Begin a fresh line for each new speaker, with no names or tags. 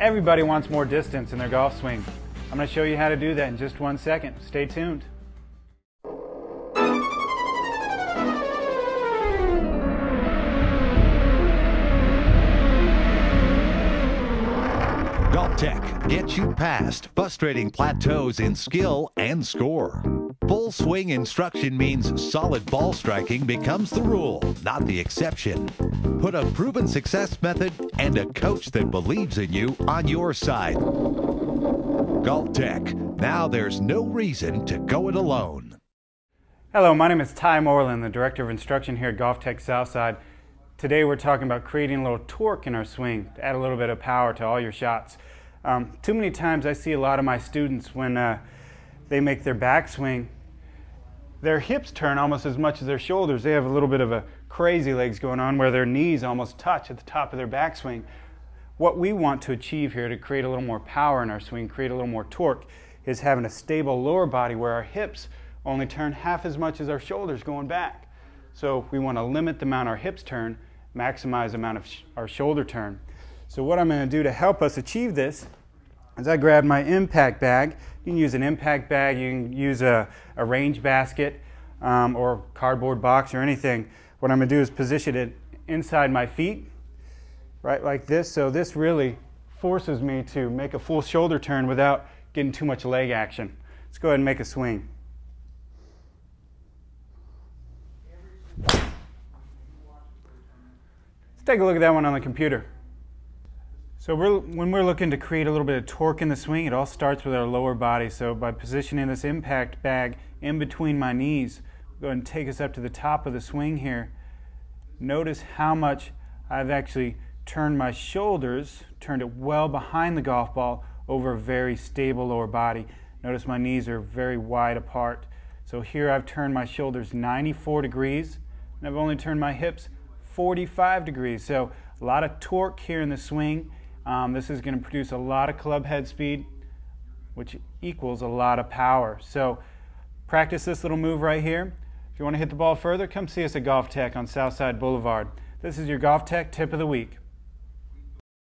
Everybody wants more distance in their golf swing. I'm going to show you how to do that in just one second. Stay tuned.
Golf-Tec gets you past frustrating plateaus in skill and score. Full swing instruction means solid ball striking becomes the rule, not the exception. Put a proven success method and a coach that believes in you on your side. Golf-Tec. Now there's no reason to go it alone.
Hello, my name is Ty Moreland, the Director of Instruction here at Golf-Tec Southside. Today we're talking about creating a little torque in our swing to add a little bit of power to all your shots. Um, too many times I see a lot of my students when uh, they make their backswing, their hips turn almost as much as their shoulders. They have a little bit of a crazy legs going on where their knees almost touch at the top of their backswing. What we want to achieve here to create a little more power in our swing, create a little more torque, is having a stable lower body where our hips only turn half as much as our shoulders going back. So we want to limit the amount our hips turn maximize the amount of sh our shoulder turn. So what I'm going to do to help us achieve this is I grab my impact bag. You can use an impact bag, you can use a, a range basket um, or cardboard box or anything. What I'm going to do is position it inside my feet, right like this. So this really forces me to make a full shoulder turn without getting too much leg action. Let's go ahead and make a swing. Let's take a look at that one on the computer. So we're, when we're looking to create a little bit of torque in the swing, it all starts with our lower body. So by positioning this impact bag in between my knees, go ahead and take us up to the top of the swing here. Notice how much I've actually turned my shoulders, turned it well behind the golf ball over a very stable lower body. Notice my knees are very wide apart. So here I've turned my shoulders 94 degrees, and I've only turned my hips 45 degrees. So a lot of torque here in the swing. Um, this is going to produce a lot of club head speed, which equals a lot of power. So practice this little move right here. If you want to hit the ball further, come see us at Golf-Tec on Southside Boulevard. This is your Golf-Tec tip of the week.